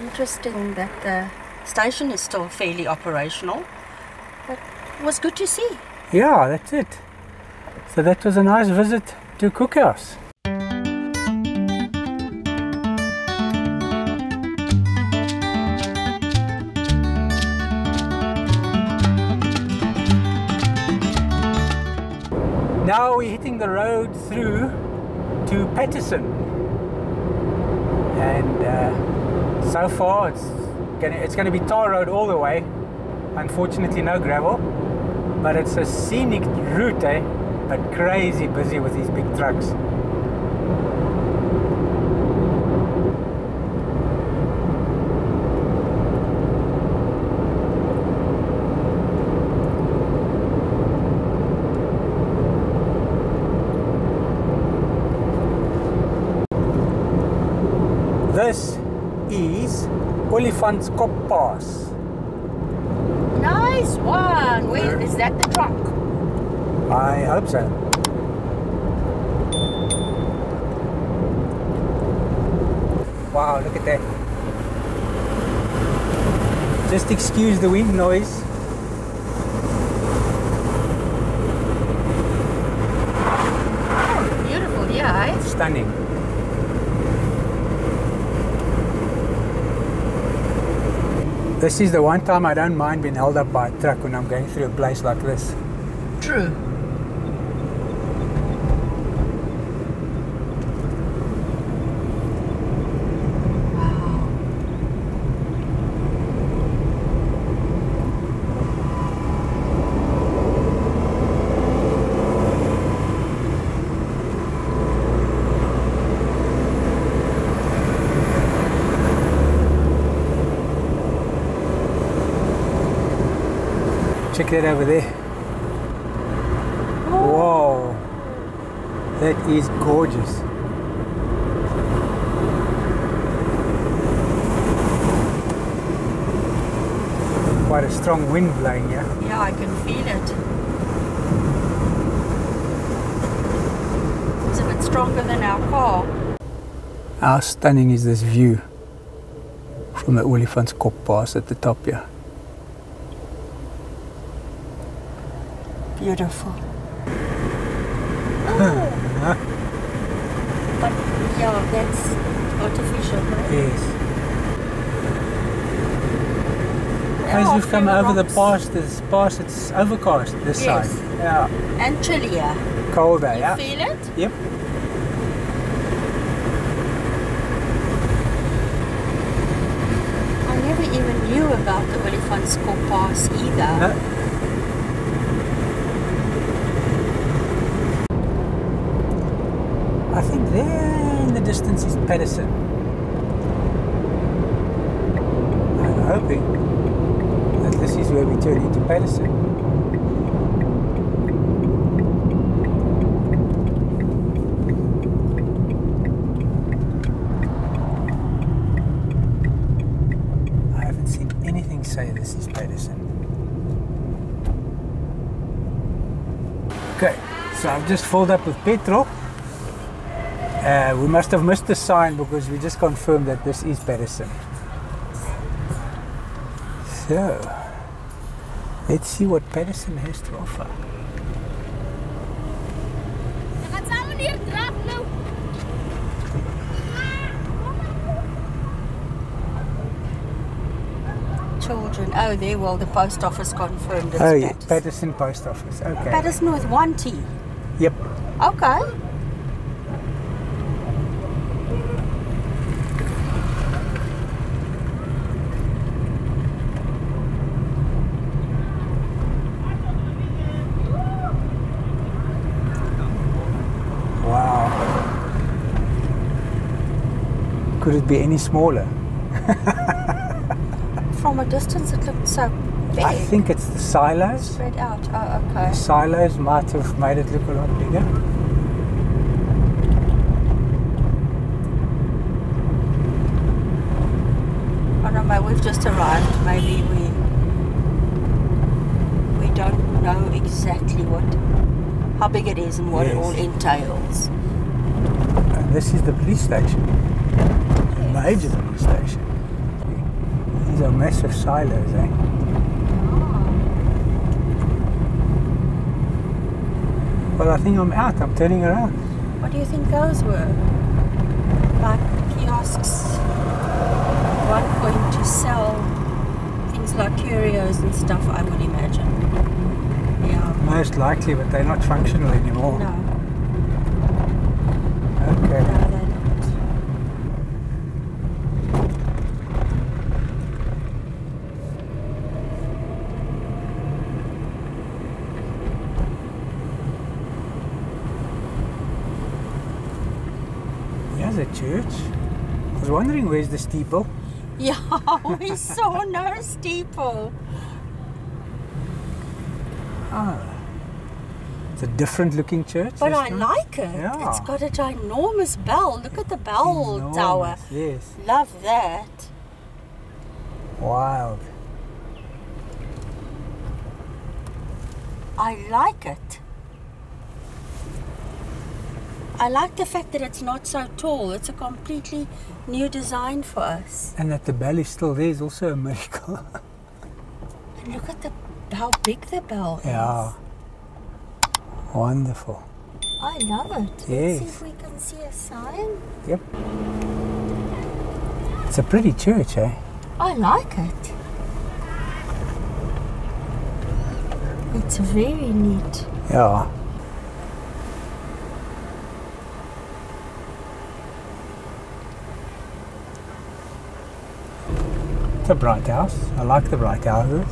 Interesting that the station is still fairly operational. But it was good to see. Yeah, that's it. So that was a nice visit to Cookhouse. Now we're hitting the road through to Paterson. And uh, so far it's gonna, it's gonna be tar road all the way. Unfortunately no gravel. But it's a scenic route, eh? But crazy busy with these big trucks. This is Olifantskop Pass. Nice one. Where is that the trunk? I hope so. Wow, look at that. Just excuse the wind noise. Beautiful, yeah. eh? Stunning. This is the one time I don't mind being held up by a truck when I'm going through a place like this. True. Check that over there. Whoa. That is gorgeous. Quite a strong wind blowing here. Yeah, I can feel it. It's a bit stronger than our car. How stunning is this view from the Olifantskop Pass at the top here? Beautiful. Oh. But yeah, that's artificial, right? Yes. As we've come over the rocks. pass, this pass it's overcast this Yes. side. Yeah. And chillier. Colder, You yeah. feel it? Yep. I never even knew about the Olifantskop Pass either. No. Think there in the distance is Paterson. I'm hoping that this is where we turn into Paterson. I haven't seen anything say this is Paterson. Okay, so I've just filled up with petrol. Uh, we must have missed the sign because we just confirmed that this is Paterson. So, let's see what Paterson has to offer. Gaan samen hier draf nou. Children. Oh, there. Well, the post office confirmed it's oh, yeah, Paterson. Paterson Post Office. Okay. Paterson with one T. Yep. Okay. Wow. Could it be any smaller? From a distance, it looked so big. I think it's the silos. spread out. Oh, okay. Silos might have made it look a lot bigger. I don't know. We've just arrived. Maybe we we don't know exactly what how big it is and what it all entails. And this is the police station. Police station. These are massive silos, eh? Well, I think I'm out. I'm turning around. What do you think those were? Like kiosks, one point to sell things like curios and stuff, I would imagine. Yeah. Most likely, but they're not functional anymore. No, Okay. no, they're not. Here's a church. I was wondering where's the steeple. Yeah, we saw no steeple. Ah. It's a different looking church. But I time. like it. Yeah. It's got a ginormous bell. Look at the bell Enormous, tower. Yes. Love that. Wild. I like it. I like the fact that it's not so tall. It's a completely new design for us. And that the bell is still there is also a miracle. And look at the how big the bell is. yeah. Wonderful. I love it. Let's see Yes. if we can see a sign. Yep. It's a pretty church, eh? I like it. It's very neat. Yeah. A bright house. I like the bright houses.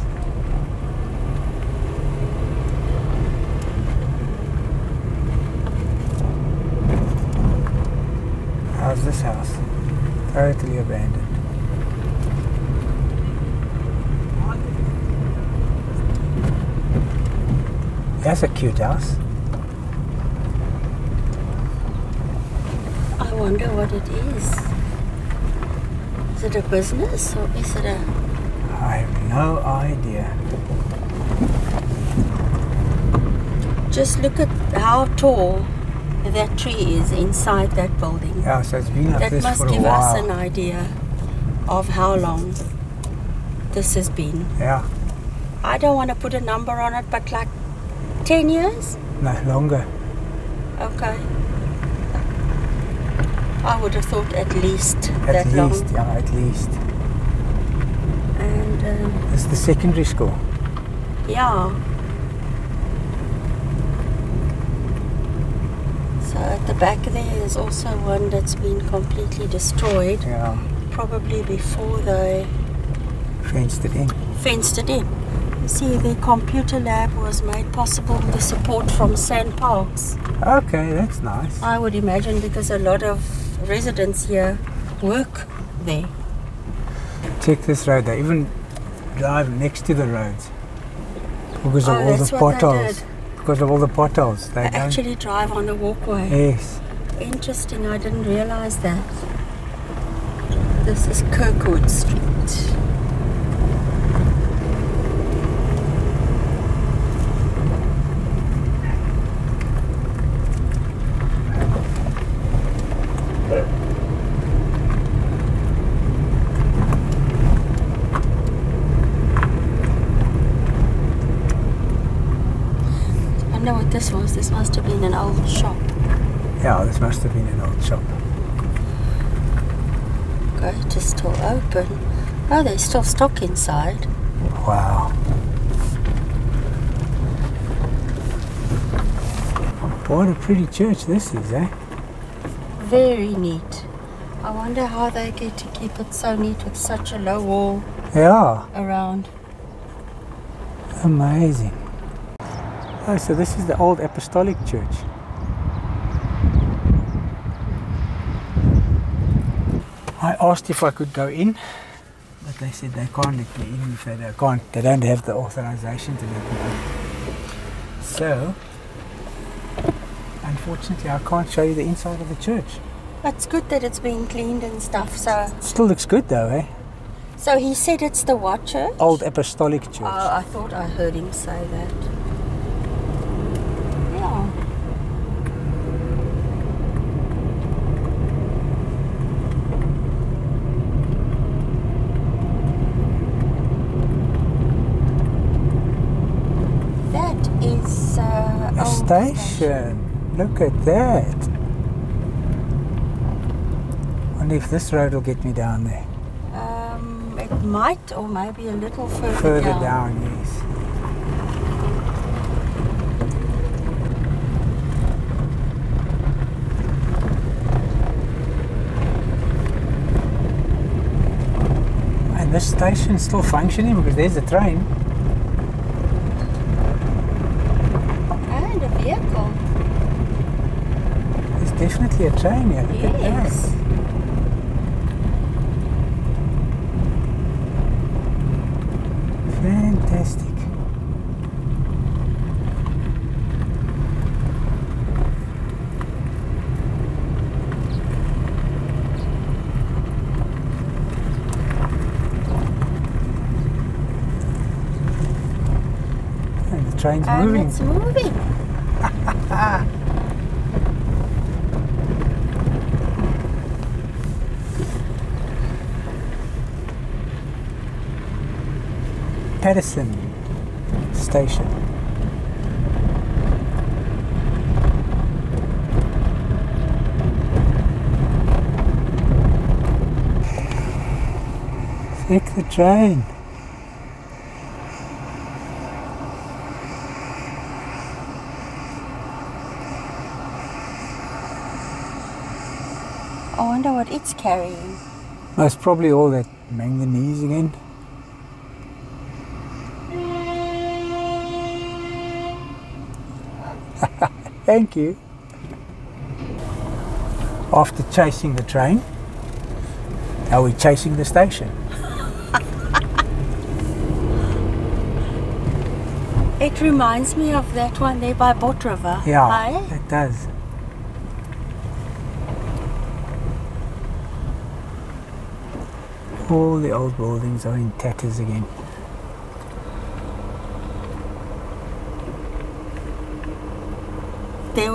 How's this house? Totally abandoned. That's a cute house. I wonder what it is. Is it a business or is it a I have no idea. just look at how tall that tree is inside that building. Yeah, so it's been like That this must for a give us an idea of how long this has been. Yeah, I don't want to put a number on it, but like 10 years? no longer. Okay. I would have thought at least At that least, long. yeah, at least. And um, It's the secondary school. yeah. So at the back there is also one that's been completely destroyed, Yeah, probably before they fenced it in. fenced it in. You see, the computer lab was made possible with the support from SANParks. Okay, that's nice. I would imagine because a lot of residents here work there. Check this road. They even drive next to the roads because of Oh, all that's the they potholes. Because of all the potholes. They I actually drive on the walkway. Yes. Interesting, I didn't realize that. This is Kirkwood Street. I know what this was. This must have been an old shop. Yeah, this must have been an old shop. Gate is still open. Oh, there's still stock inside. Wow. What a pretty church this is, eh? Very neat. I wonder how they get to keep it so neat with such a low wall Yeah, around. amazing. Oh, so this is the old apostolic church. I asked if I could go in, but they said they can't let me in if they don't, can't. They don't have the authorization to let me in. So, unfortunately, I can't show you the inside of the church. It's good that it's been cleaned and stuff. So, Still looks good though, eh? so he said it's the what church? Old apostolic church. Oh, I thought I heard him say that. Yeah. Station. Look at that. Wonder if this road will get me down there. Um, it might, or maybe a little further, Further down. down, yes. And this station's still functioning because there's a train. And a vehicle. There's definitely a train here. Look at that. Fantastic. And the train's And moving. it's moving. Paterson Station. Take the train. I wonder what it's carrying. Most probably all that manganese again. Thank you. After chasing the train, now we're chasing the station. It reminds me of that one there by Bot River. Yeah, Aye? it does. All the old buildings are in tatters again.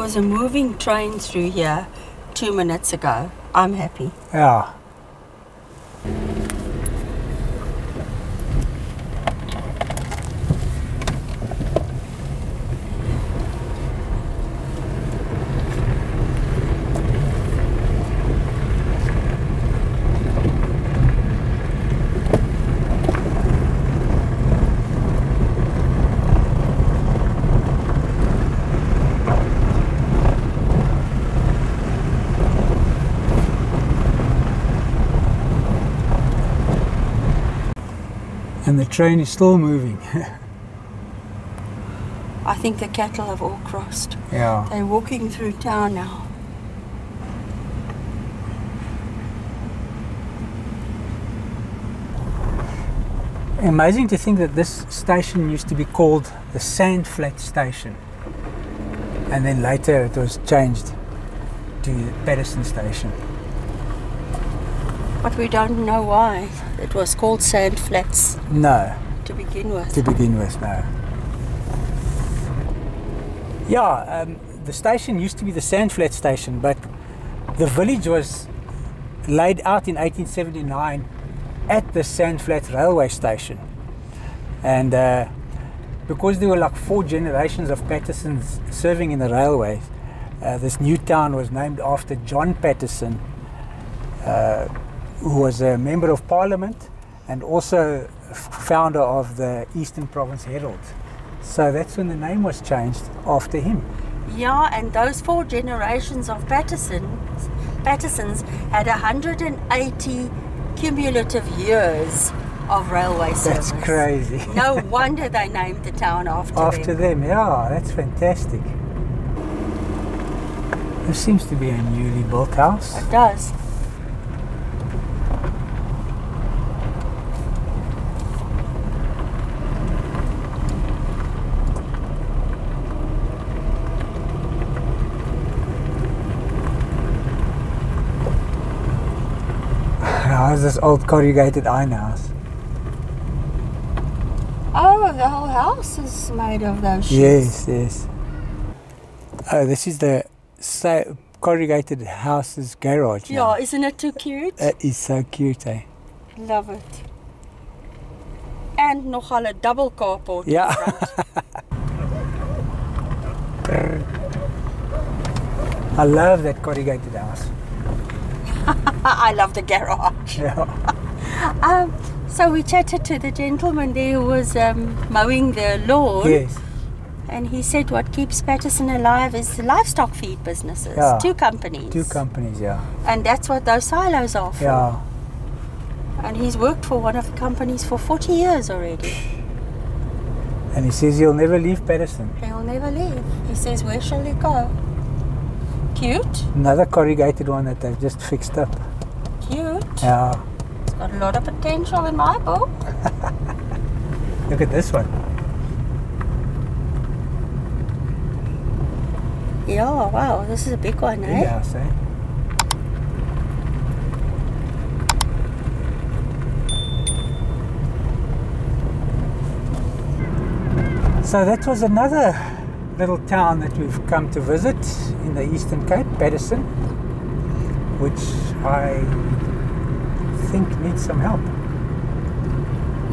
Was a moving train through here two minutes ago. I'm happy. Yeah. And the train is still moving. I think the cattle have all crossed. yeah. They're walking through town now. Amazing to think that this station used to be called the Sandflat Station. And then later it was changed to Paterson Station. But we don't know why. It was called Sand Flats No, to begin with. to begin with, no. Yeah, um, the station used to be the Sandflat Station, but the village was laid out in 1879 at the Sand Sandflat Railway Station. And uh, because there were like four generations of Pattersons serving in the railways, uh, this new town was named after John Paterson, uh, who was a member of parliament and also founder of the Eastern Province Herald. So that's when the name was changed after him. Yeah, and those four generations of Pattersons, Pattersons had 180 cumulative years of railway service. That's crazy. No wonder they named the town after, After them. them, yeah, that's fantastic. There seems to be a newly built house. It does. How's this old corrugated iron house? Oh, the whole house is made of those sheets. Yes, yes. Oh, this is the corrugated house's garage. Yeah, now. isn't it too cute? That is so cute, eh? Love it. And nogal 'n double carport Yeah. I love that corrugated house. I love the garage. Yeah. Um, so we chatted to the gentleman there who was um, mowing the lawn. yes. And he said what keeps Paterson alive is the livestock feed businesses. Yeah. Two companies. Two companies, yeah. And that's what those silos are for. Yeah. And he's worked for one of the companies for 40 years already. And he says he'll never leave Paterson. He'll never leave. He says, Where shall you go? Cute, Another corrugated one that they've just fixed up. Yeah. It's got a lot of potential in my book. Look at this one. Yeah, wow, this is a big one, eh? house, eh? So that was another little town that we've come to visit in the Eastern Cape, Paterson, which I think needs some help.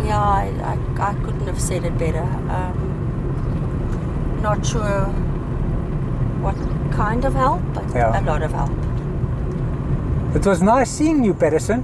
Yeah, I, I, I couldn't have said it better. Um, not sure what kind of help, but Yeah. a lot of help. It was nice seeing you, Paterson.